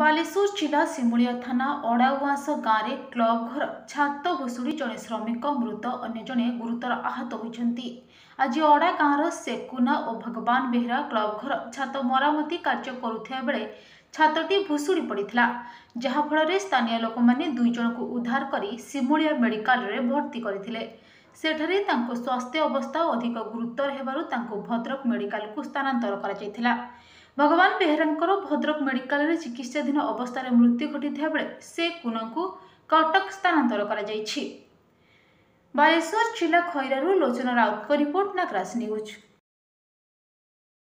ବାଲେଶ୍ୱର ଜିଲ୍ଲା ସିମୁଳିଆ ଥାନା ଅଡ଼ାଉଆଁସ ଗାଁରେ କ୍ଲବ ଘର ଛାତ ଭୁଶୁଡ଼ି ଜଣେ ଶ୍ରମିକ ମୃତ ଅନ୍ୟ ଜଣେ ଗୁରୁତର ଆହତ ହୋଇଛନ୍ତି। ଆଜି ଅଡ଼ା ଗାଁର ସେକୁନା ଓ ଭଗବାନ ବେହେରା କ୍ଲବ ଘର ଛାତ ମରାମତି କାର୍ଯ୍ୟ କରୁଥିବା ବେଳେ ଛାତଟି ଭୁଶୁଡ଼ି ପଡ଼ିଥିଲା ଯାହାଫଳରେ ସ୍ଥାନୀୟ ଲୋକମାନେ ଦୁଇ ଜଣଙ୍କୁ ଉଦ୍ଧାର କରି ସିମୁଳିଆ ମେଡିକାଲରେ ଭର୍ତ୍ତି କରିଥିଲେ। ସେଠାରେ ତାଙ୍କ ସ୍ୱାସ୍ଥ୍ୟ ଅବସ୍ଥା ଅଧିକ ଗୁରୁତର ହେବାରୁ ତାଙ୍କୁ ଭଦ୍ରକ ମେଡିକାଲକୁ ସ୍ଥାନାନ୍ତର କରାଯାଇଥିଲା। ଭଗବାନ ବେହେରାଙ୍କର ଭଦ୍ରକ ମେଡିକାଲରେ ଚିକିତ୍ସାଧୀନ ଅବସ୍ଥାରେ ମୃତ୍ୟୁ ଘଟିଥିବା ବେଳେ ସେ କୁନଙ୍କୁ କଟକ ସ୍ଥାନାନ୍ତର କରାଯାଇଛି। ବାଲେଶ୍ୱର ଜିଲ୍ଲା ଖଇରାରୁ ଲୋଚନ ରାଉତଙ୍କ ରିପୋର୍ଟ ନାଗରାଜ ନ୍ୟୁଜ୍।